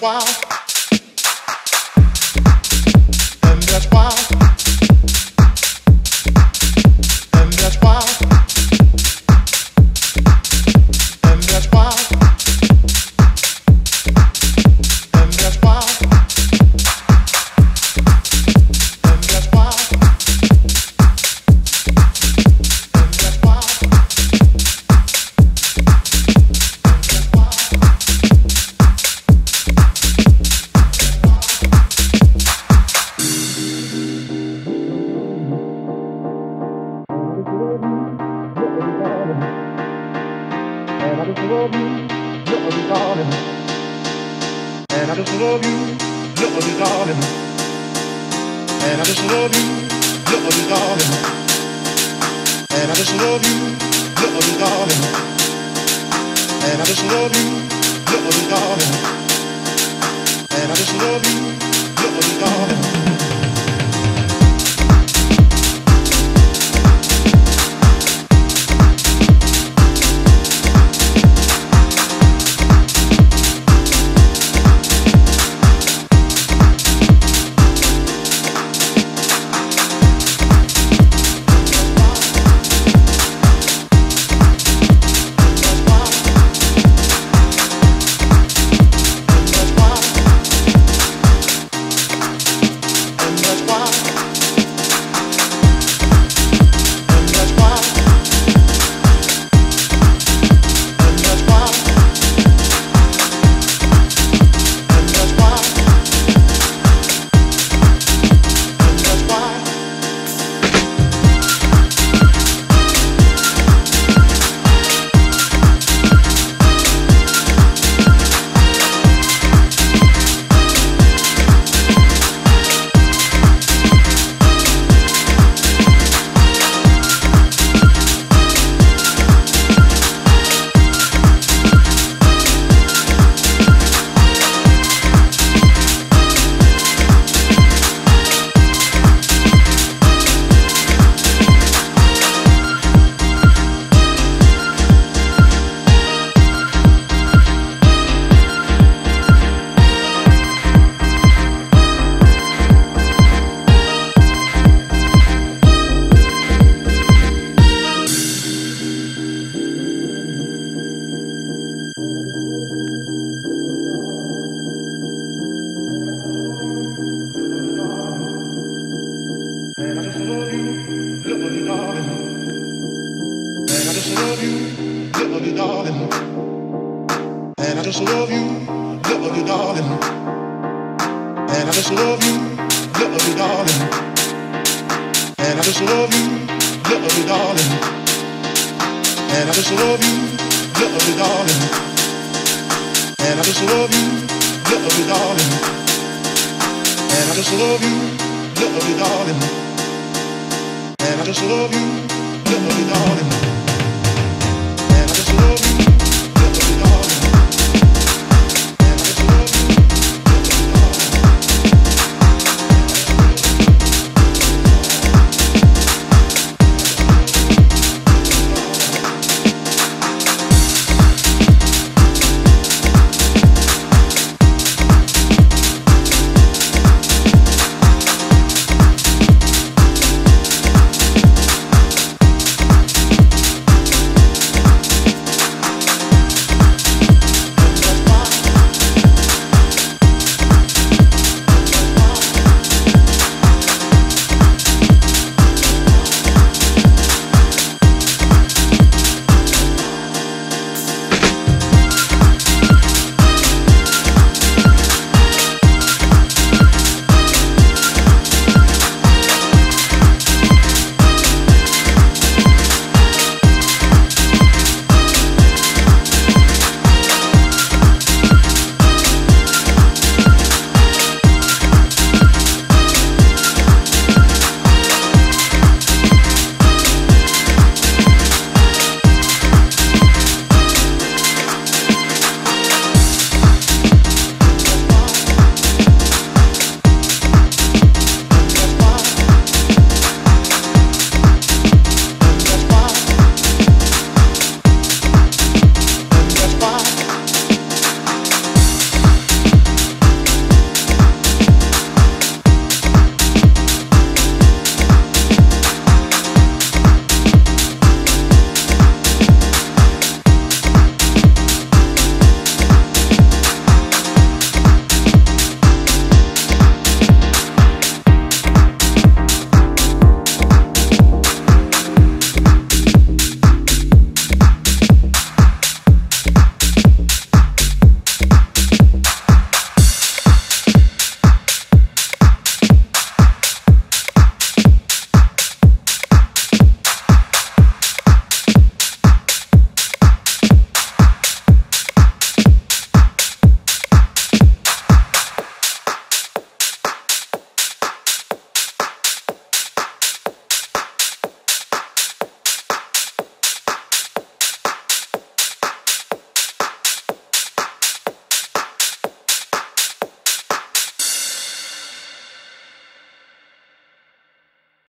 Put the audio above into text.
while. And I just love you, love you, darling. And I just love you, love you, darling. And I just love you, love you, darling. And I just love you, love you, darling. And I just love you, love you, darling. darling. And I just love you, love you, darling. And I just love you, love you, darling. And I just love you, love you, darling. And I just love you, love you, darling. And I just love you, love you, darling. And I just love you, love you, darling. And I just love you, love you, darling.